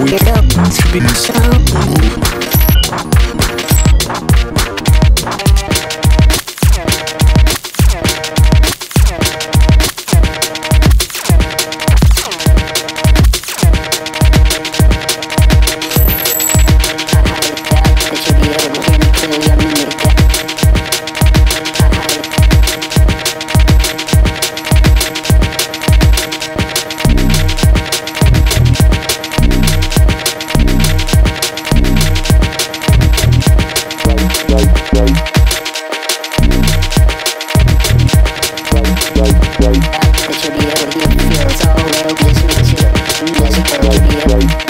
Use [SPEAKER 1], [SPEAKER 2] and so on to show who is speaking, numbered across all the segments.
[SPEAKER 1] We are
[SPEAKER 2] stupid
[SPEAKER 1] and Thank.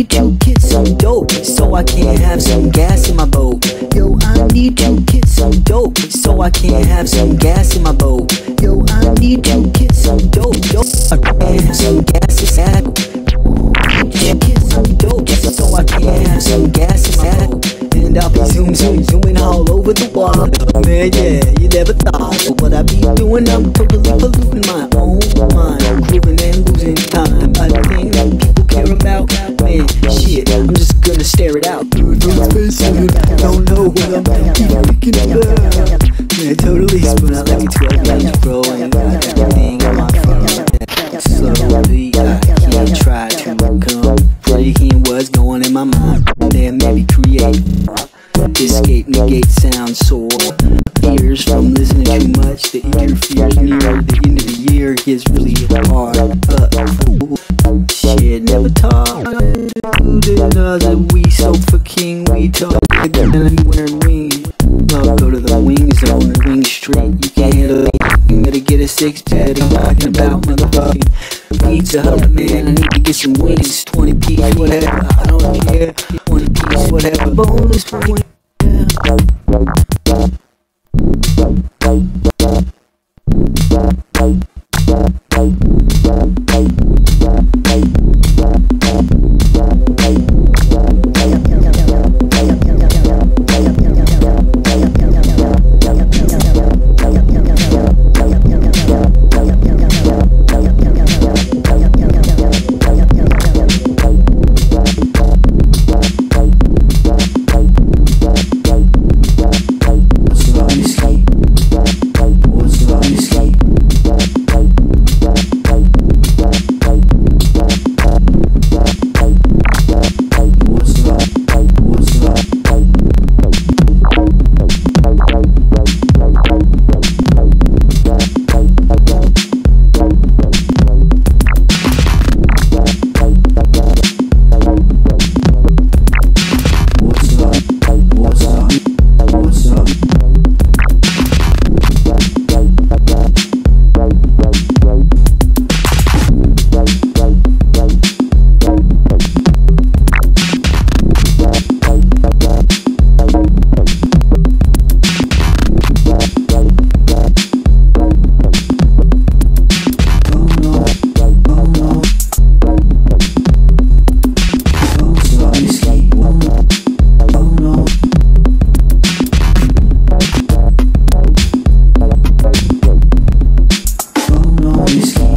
[SPEAKER 2] need to get some dope so I can have some gas in my boat. Yo, I need to get some dope so I can have some gas in my boat. Yo, I need to get some dope. Yo, I can have some gas in my boat. Get some dope so I can have some gas in my boat. And I'll be zoom zoom zooming all over the water. Man, yeah, you never thought of what I be doing. I'm totally polluting my own mind, grooving and losing time. I think people care about plan. Shit, I'm just gonna stare it out. Through those faces, don't know what I'm thinking about. Man, totally spun out like a 12 inch bro. And everything on my phone. Slowly, I
[SPEAKER 3] music.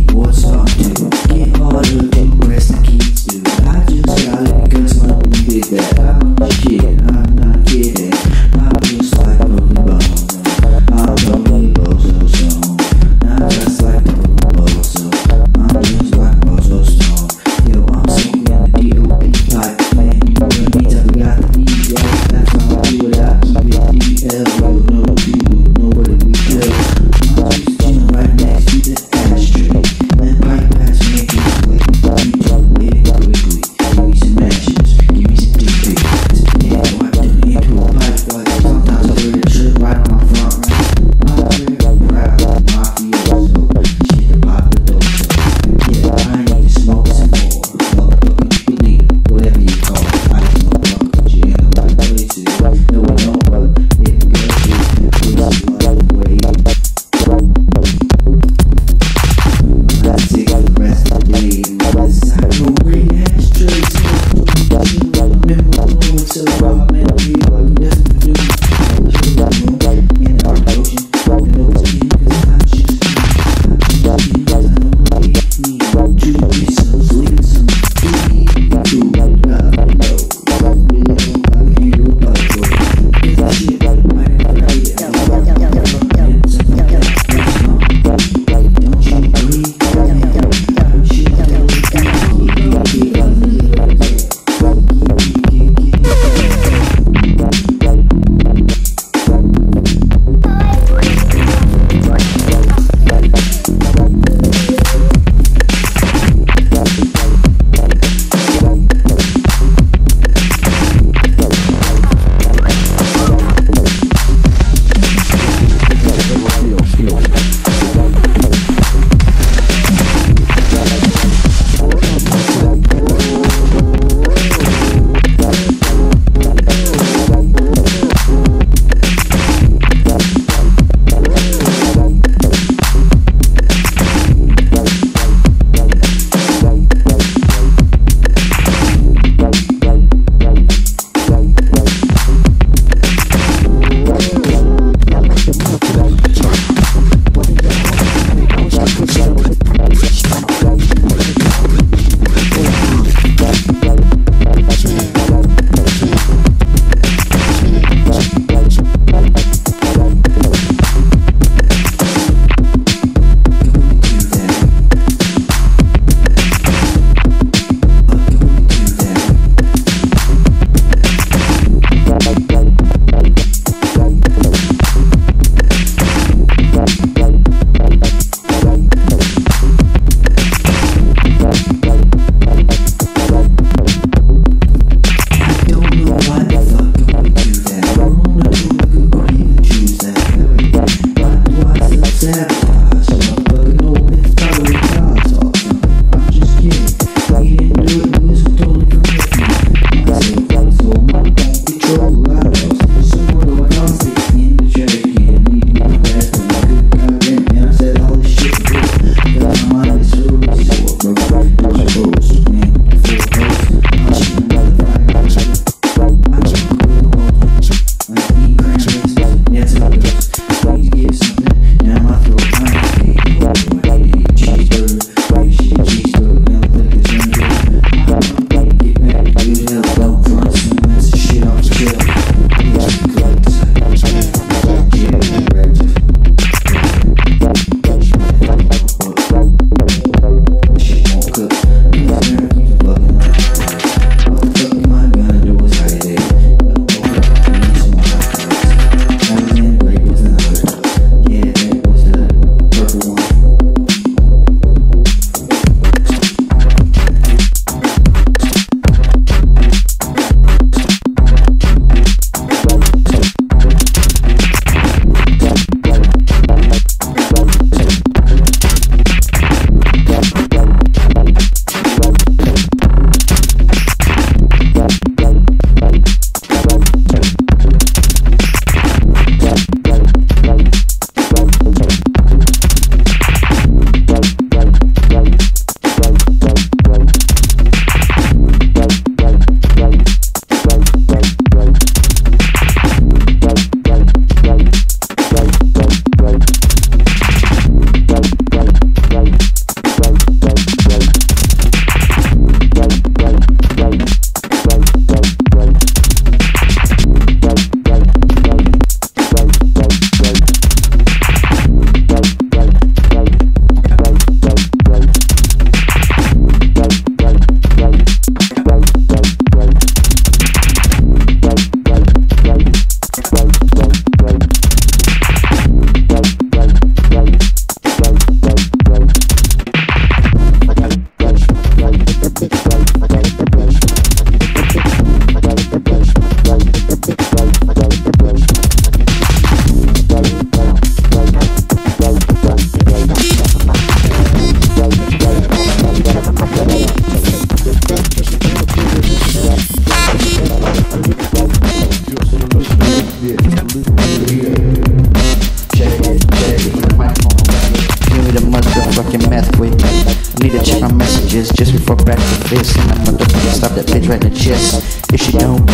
[SPEAKER 4] fist And I'm stop that bitch right in the chest If she don't,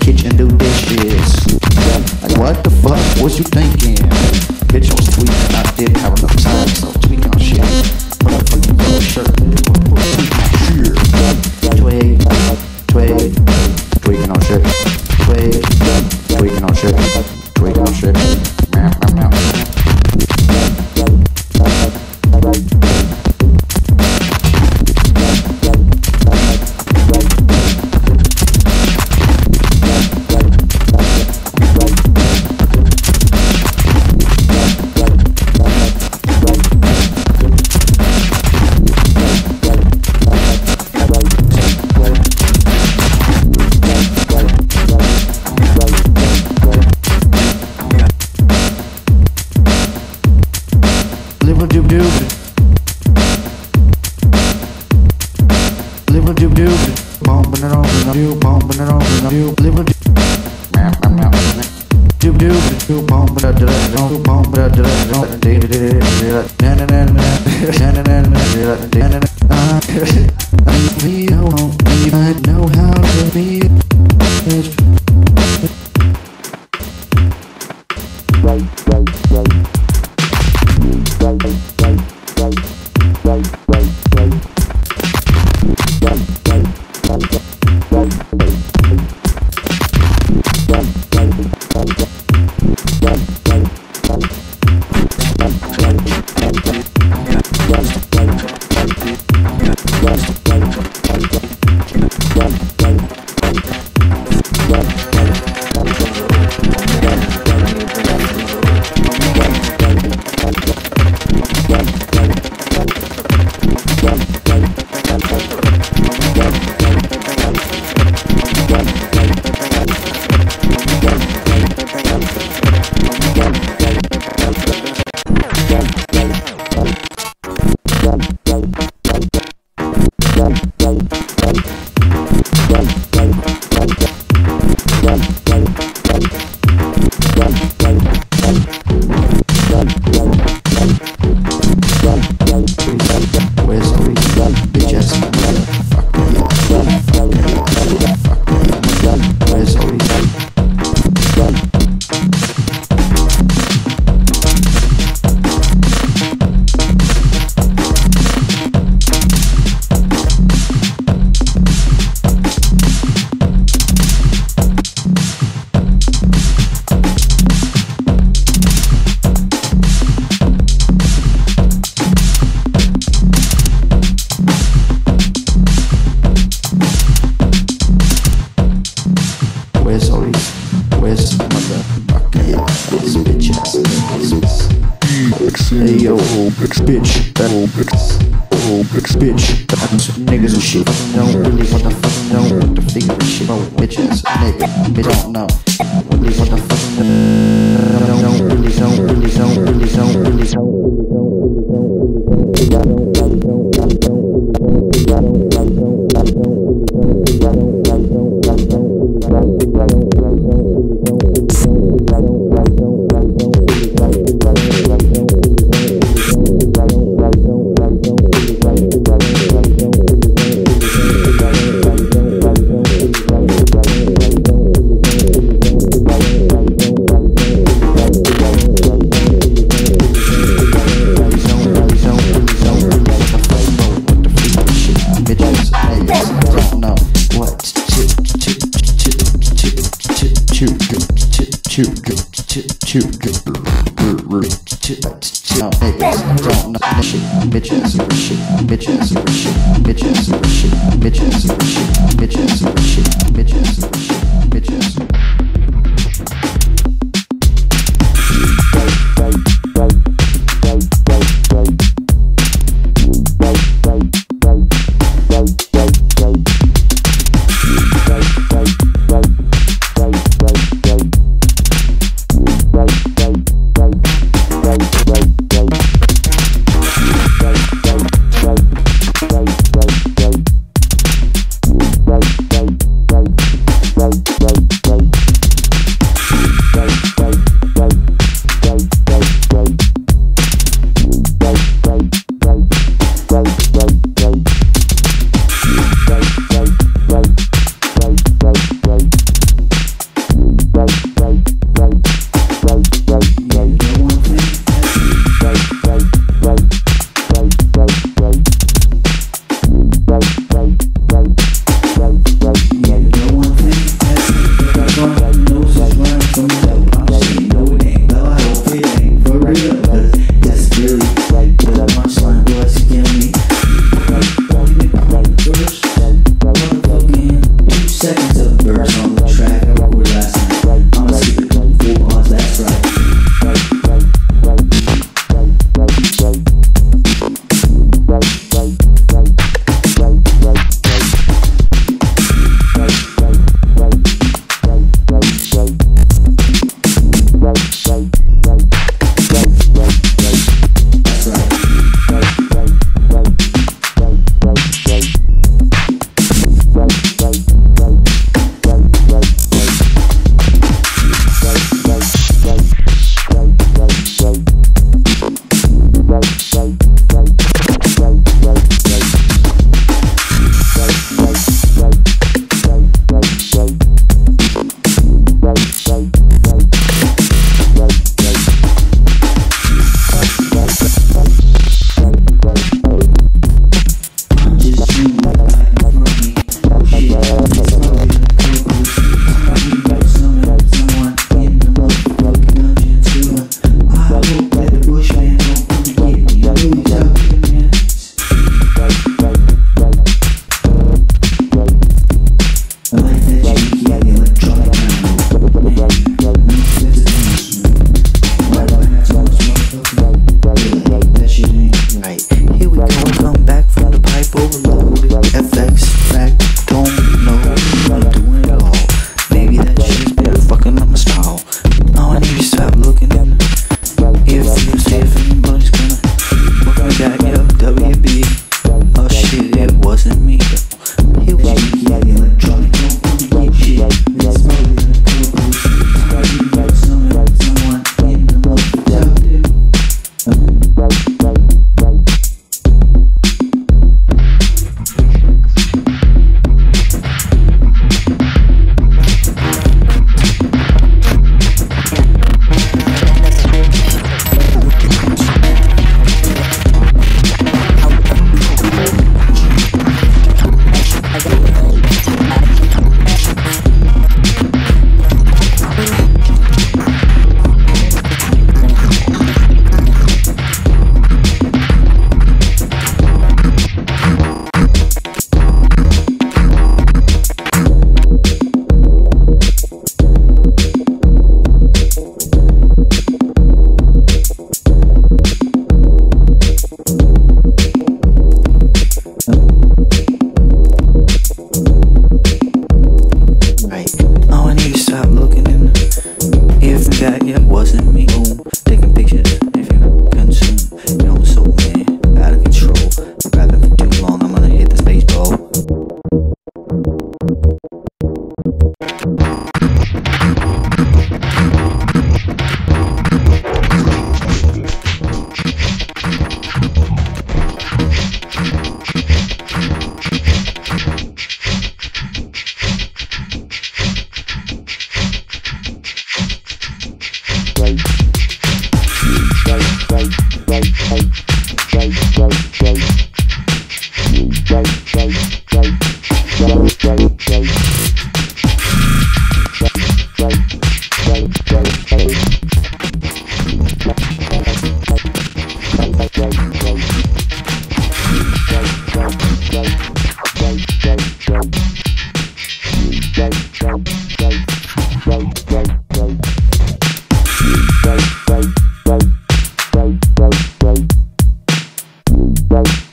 [SPEAKER 4] kitchen do dishes Like what the fuck was you thinking?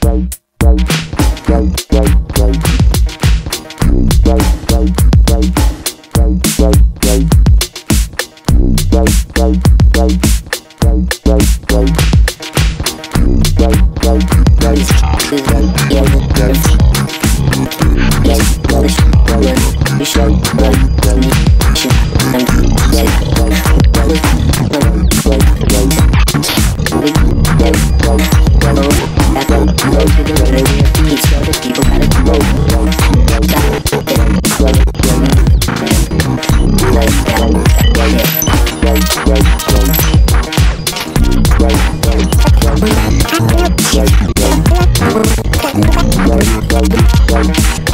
[SPEAKER 3] Yes,
[SPEAKER 5] Thank you.